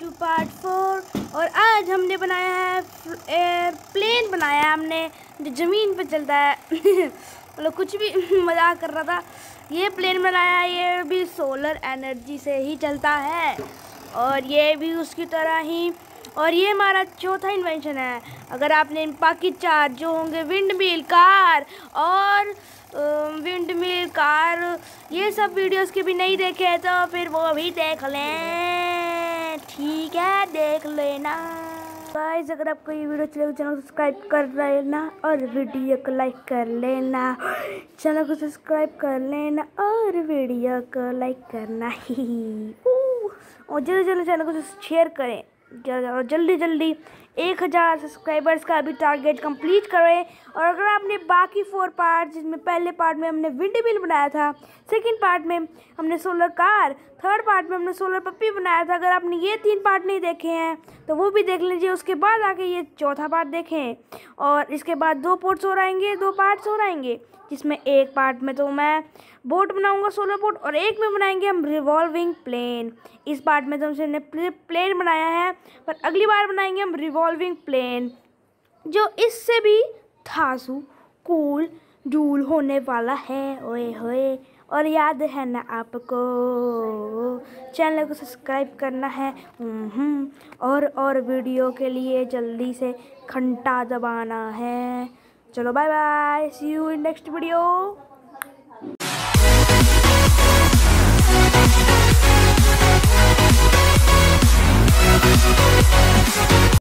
Two part four और आज हमने बनाया है एयरप्लेन बनाया है हमने। जो ज़मीन पे चलता है। मतलब कुछ भी मज़ाक कर रहा था। ये प्लेन बनाया है, ये भी सोलर एनर्जी से ही चलता है। और ये भी उसकी तरह ही और ये हमारा चौथा इन्वेंशन है। अगर आपने बाकी चार जो होंगे विंड मिल कार और विंड मिल कार ये सब वीडियोस के भी नहीं देखे हैं तो फिर वो भी देख लें। ठीक है, देख लेना। गाइस अगर आपको ये वीडियो चले तो चैनल को सब्सक्राइब कर लेना और वीडियो को लाइक कर लेना। चैनल को सब्सक्राइब कर लेना और वीडियो को लाइक करना। ही और जल्दी जल्दी चैनल को शेयर करें। जल्दी जल्दी। एक हज़ार सब्सक्राइबर्स का अभी टारगेट कंप्लीट करें। और अगर आपने बाकी फोर पार्ट जिसमें पहले पार्ट में हमने विंड मिल बनाया था सेकंड पार्ट में हमने सोलर कार थर्ड पार्ट में हमने सोलर पप्पी बनाया था, अगर आपने ये तीन पार्ट नहीं देखे हैं तो वो भी देख लीजिए। उसके बाद आके ये चौथा पार्ट देखें। और इसके बाद दो पोर्ट्स और आएँगे, दो पार्ट्स और आएँगे, जिसमें एक पार्ट में तो मैं बोट बनाऊँगा सोलर बोट और एक में बनाएँगे हम रिवॉल्विंग प्लेन इस पार्ट में तो हमसे हमने प्लेन बनाया है, पर अगली बार बनाएँगे हम रिवॉल्विंग प्लेन जो इससे भी थासू, कूल, डूल होने वाला है। ओए होए, और याद है ना आपको। चैनल को सब्सक्राइब करना है। और और वीडियो के लिए जल्दी से घंटा दबाना है। चलो bye bye see you in next video